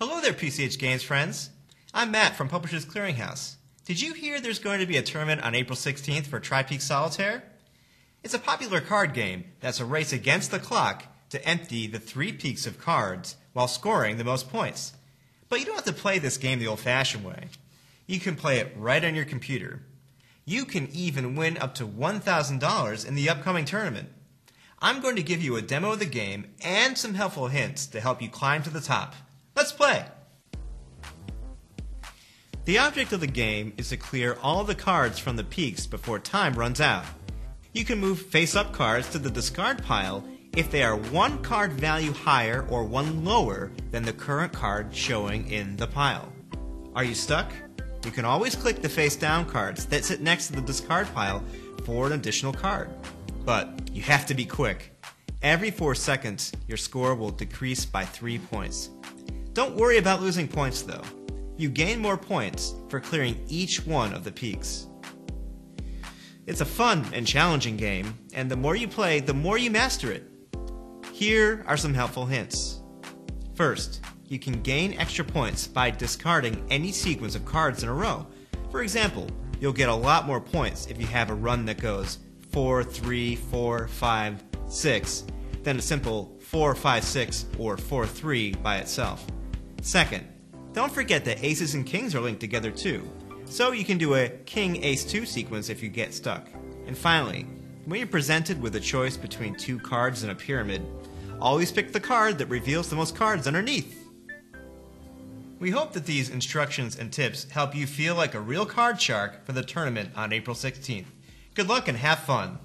Hello there, PCH Games friends. I'm Matt from Publishers Clearing House. Did you hear there's going to be a tournament on April 16th for Tri Peaks Solitaire? It's a popular card game that's a race against the clock to empty the three peaks of cards while scoring the most points. But you don't have to play this game the old fashioned way. You can play it right on your computer. You can even win up to $1,000 in the upcoming tournament. I'm going to give you a demo of the game and some helpful hints to help you climb to the top. Let's play! The object of the game is to clear all the cards from the peaks before time runs out. You can move face up cards to the discard pile if they are one card value higher or one lower than the current card showing in the pile. Are you stuck? You can always click the face down cards that sit next to the discard pile for an additional card. But you have to be quick. Every 4 seconds, your score will decrease by 3 points. Don't worry about losing points though. You gain more points for clearing each one of the peaks. It's a fun and challenging game, and the more you play, the more you master it. Here are some helpful hints. First, you can gain extra points by discarding any sequence of cards in a row. For example, you'll get a lot more points if you have a run that goes 4, 3, 4, 5, 6 than a simple 4, 5, 6 or 4, 3 by itself. Second, don't forget that aces and kings are linked together too, so you can do a king ace 2 sequence if you get stuck. And finally, when you're presented with a choice between two cards in a pyramid, always pick the card that reveals the most cards underneath. We hope that these instructions and tips help you feel like a real card shark for the tournament on April 16th. Good luck and have fun!